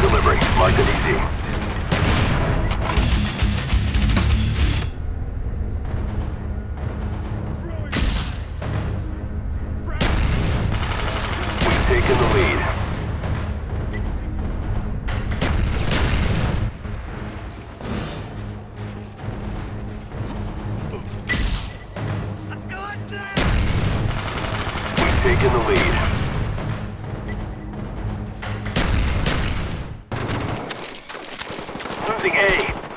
delivery. Mark it easy. We've taken the lead. We've taken the lead. Losing A.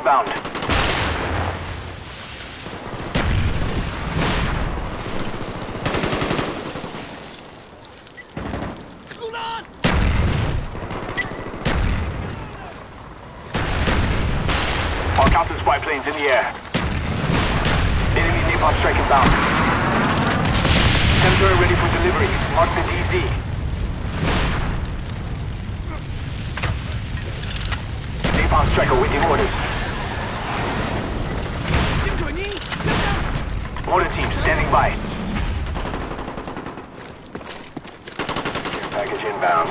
inbound. Air. Enemy napalm strike inbound. Temptor ready for delivery. Mark the DZ. Napalm strike awaiting orders. Dem Koi Ni! Mortar team standing by. Package inbound.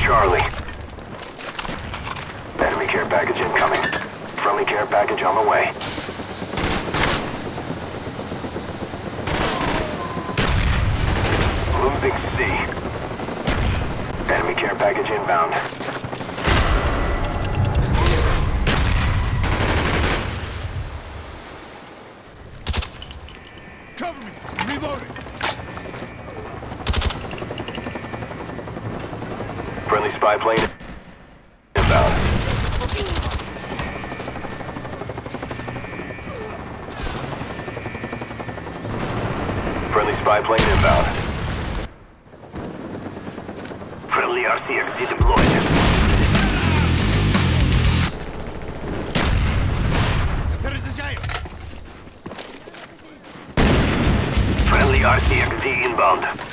Charlie. Enemy care package incoming. Friendly care package on the way. Losing C. Enemy care package inbound. Cover me! Reloading! Friendly spy plane inbound. Friendly spy plane inbound. Friendly RCXD deployed. Friendly RCXD inbound.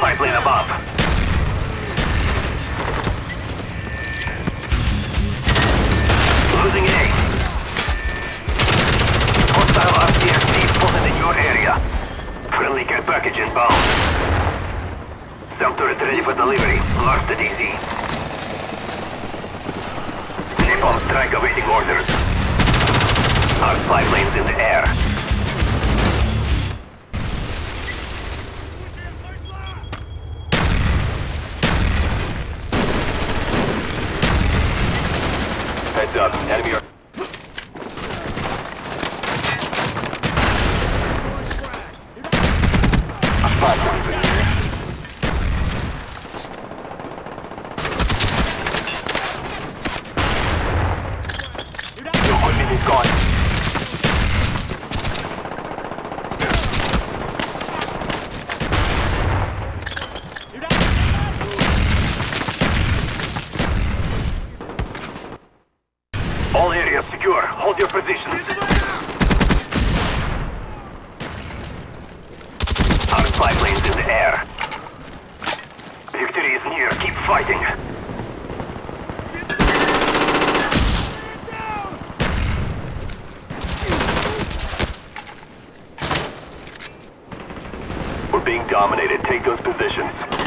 Pipeline above. Losing A. Hostile RCXD spotted in your area. Friendly care package inbound. SAM turret ready for delivery. Mark the DZ. Napalm strike awaiting orders. Our spy planes in the air. Heads up, enemy are... Gone. Hold your positions. Our spy planes in the air. Victory is near. Keep fighting. We're being dominated. Take those positions.